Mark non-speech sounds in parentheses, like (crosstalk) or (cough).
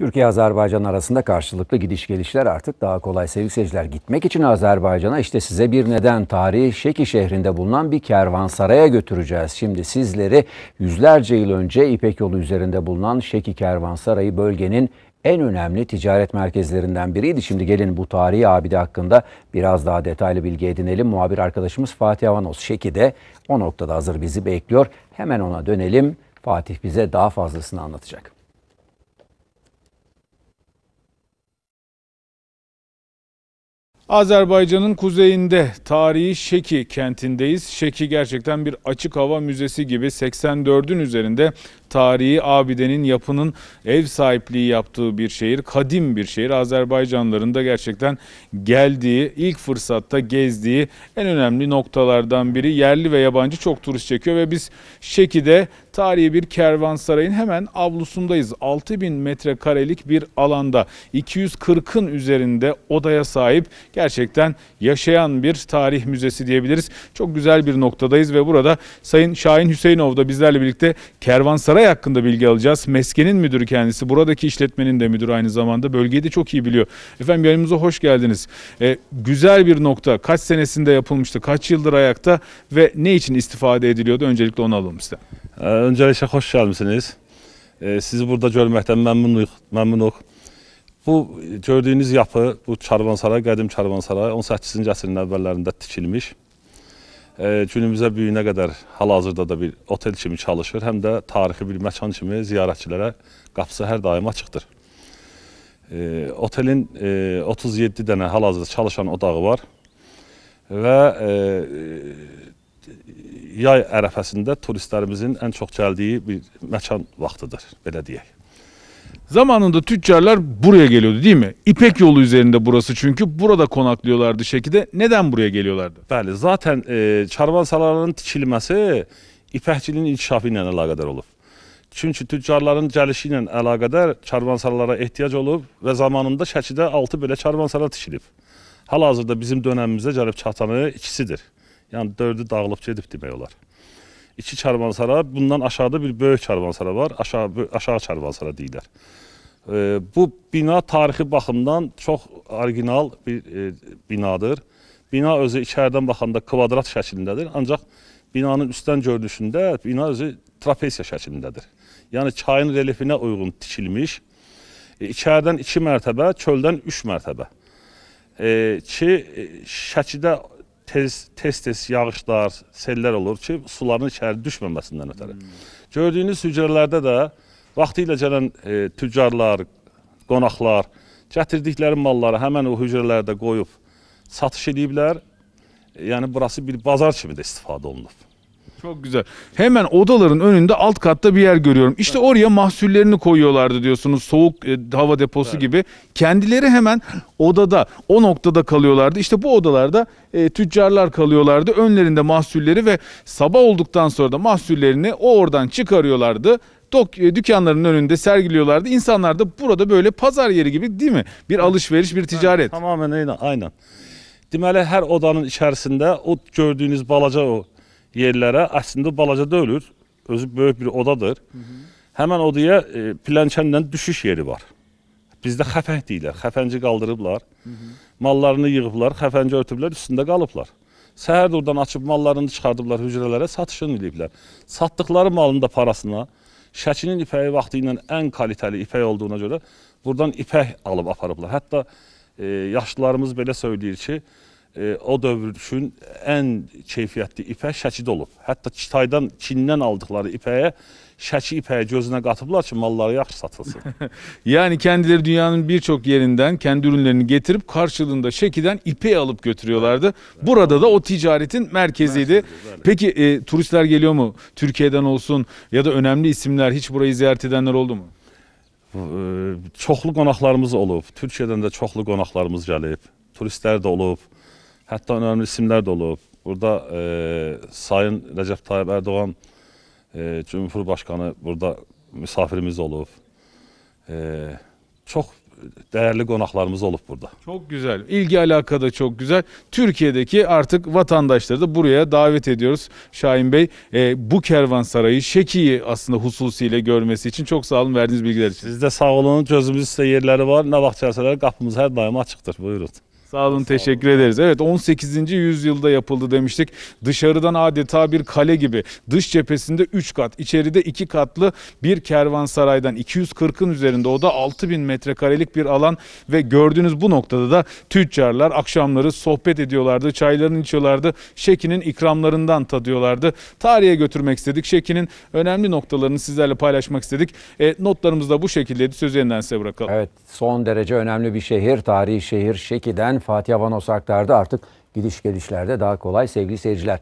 Türkiye-Azerbaycan arasında karşılıklı gidiş gelişler artık daha kolay sevgili seyirciler. Gitmek için Azerbaycan'a işte size bir neden tarihi Şeki şehrinde bulunan bir kervansaraya götüreceğiz. Şimdi sizleri yüzlerce yıl önce İpek yolu üzerinde bulunan Şeki Kervansarayı bölgenin en önemli ticaret merkezlerinden biriydi. Şimdi gelin bu tarihi abide hakkında biraz daha detaylı bilgi edinelim. Muhabir arkadaşımız Fatih Avanos Şeki'de o noktada hazır bizi bekliyor. Hemen ona dönelim. Fatih bize daha fazlasını anlatacak. Azerbaycan'ın kuzeyinde tarihi Şeki kentindeyiz. Şeki gerçekten bir açık hava müzesi gibi 84'ün üzerinde tarihi abidenin yapının ev sahipliği yaptığı bir şehir. Kadim bir şehir. Azerbaycanlıların da gerçekten geldiği, ilk fırsatta gezdiği en önemli noktalardan biri. Yerli ve yabancı çok turist çekiyor ve biz Şeki'de tarihi bir kervansarayın hemen avlusundayız. 6000 metrekarelik bir alanda 240'ın üzerinde odaya sahip gerçekten yaşayan bir tarih müzesi diyebiliriz. Çok güzel bir noktadayız ve burada Sayın Şahin Hüseyinov da bizlerle birlikte kervansaray hakkında bilgi alacağız. Meskenin müdürü kendisi. Buradaki işletmenin de müdürü aynı zamanda. Bölgeyi de çok iyi biliyor. Efendim yayınımıza hoş geldiniz. Ee, güzel bir nokta. Kaç senesinde yapılmıştı? Kaç yıldır ayakta ve ne için istifade ediliyordu? Öncelikle onu alalım size. Ee, Öncelikle hoş gelmişsiniz. Ee, Sizi burada görməkdən məmnunluq, məmnunuq. Bu gördüyünüz yapı, bu Karvansaray, qədim Karvansaray 18-ci əsrin əvvəllərində tikilmiş. Günümüzə bu günə qədər hal-hazırda da bir otel kimi çalışır, həm də tarixi bir məkan kimi ziyarətçilərə qapısı hər daim açıqdır. Ee, Otelin e, 37 dənə hal-hazırda çalışan odağı var və e, yay ərəfəsində turistlərimizin ən çox gəldiyi bir məkan vaxtıdır, belə deyək. Zamanında tüccarlar buraya geliyordu değil mi? İpek yolu üzerinde burası çünkü burada konaklıyorlardı Şeki'de. Neden buraya geliyorlardı? Bəli, zaten e, karvansalarının tikilməsi ipəkçiliyin inkişafı ilə əlaqədar olub. Çünki tüccarların gəlişi ilə əlaqədar karvansalara ehtiyac olub və zamanında Şəkidə 6 belə karvansara tikilib. Hal-hazırda bizim dönəmimizdə gəlib çatanı ikisidir. Yəni dördü dağılıb gedib demək olar. İki karvansara, bundan aşağıda bir böyük karvansara var. Aşağı aşağı karvansara deyirlər. E, bu bina tarixi baxımdan çox orijinal bir e, binadır. Bina özü içəridən baxanda kvadrat şəklindədir, ancaq binanın üstdən görünüşündə bina özü trapesiya şəklindədir. Yəni çayın relyefinə uyğun tikilmiş. E, içəridən 2 mərtəbə, çöldən 3 mərtəbə. E, ki e, Şəkidə tez tez tez yağışlar, sellər olur ki, suların içəri düşməməsindən ötəri. Gördüyünüz hücrələrdə də vaxtı ilə gələn e, tüccarlar, qonaqlar gətirdikləri malları həmin o hücrələrdə qoyub satış ediblər. Yəni burası bir bazar kimi də istifadə olunub. Çok güzel. Hemen odaların önünde alt katta bir yer görüyorum. İşte oraya mahsullerini koyuyorlardı diyorsunuz. Soğuk e, hava deposu gibi. Kendileri hemen odada, o noktada kalıyorlardı. İşte bu odalarda e, tüccarlar kalıyorlardı. Önlerinde mahsulleri ve sabah olduktan sonra da mahsullerini o oradan çıkarıyorlardı. Dok, e, dükkanların önünde sergiliyorlardı. İnsanlar da burada böyle pazar yeri gibi değil mi? Bir alışveriş, bir ticaret. Tamamilə eyni, aynen. Deməli hər odanın içərisində o gördüyünüz balaca o yerlərə əslində balaca deyil, özü böyük bir odadır. Həmin odaya e, pilləkənlə düşüş yeri var. Bizdə xəfəng deyirlər. Xəfənci qaldırıblar. Mallarını yığıblar, xəfənci ötüblər, üstündə qalıblar. Səhər oradan açıb mallarını çıxardıblar hücrələrə, satışını ediblər. Satdıqları malın da parasına Şəkinin ipəyi vaxtı ilə ən kalitəli ipək olduğuna görə buradan ipək alıb aparıblar. Hətta e, yaşlılarımız belə söyləyir ki, e, o dövr üçün ən keyfiyyətli ipək Şəkidə olub. Hətta Kitaydan, Çindən aldıqları ipəyə Şəki ipəyi gözünə qatıblar ki, malları yaxşı satılsın. (laughs) Yani kendileri dünyanın birçok yerinden kendi ürünlerini getirip karşılığında Şeki'den ipeği alıp götürüyorlardı. Burada da o ticaretin merkeziydi. Peki e, turistler geliyor mu? Türkiye'den olsun ya da önemli isimler hiç burayı ziyaret edenler oldu mu? E, çoxlu qonaqlarımız olub. Türkiyədən də çoxlu qonaqlarımız gəlib. Turistlər də olub. Hətta önəmli isimlər də olub. Burada e, Sayın Rəcəb Tayyib Ərdoğan e, Cumhurbaşqanı burada misafirimiz olub. E, çox değerli qonaqlarımız olub burada. Çok güzel. İlgi alaka da çok güzel. Türkiye'deki artık vatandaşları da buraya davet ediyoruz. Şahin Bey e, bu kervansarayı Şeki'yi aslında hususiyle görmesi için çok sağ olun verdiğiniz bilgiler için. Siz də sağ olun, gözümüz üstə yerləri var. Nə vaxt gəlsələr qapımız hər daim açıqdır. Buyurun. Sağ olun, teşekkür ederiz. Evet 18. yüzyılda yapıldı demiştik. Dışarıdan adeta bir kale gibi. Dış cephesinde 3 kat, içeride 2 katlı bir kervansaraydan 240'ın üzerinde o da 6000 metrekarelik bir alan ve gördüğünüz bu noktada da tüccarlar akşamları sohbet ediyorlardı, çaylarını içiyorlardı, Şeki'nin ikramlarından tadıyorlardı. Tarihe götürmek istedik. Şeki'nin önemli noktalarını sizlerle paylaşmak istedik. E, notlarımız da bu şekildeydi. Sözü yeniden size bırakalım. Evet son derece önemli bir şehir. Tarihi şehir Şeki'den Fatih Avanos aktardı. Artık gidiş gelişlerde daha kolay sevgili seyirciler.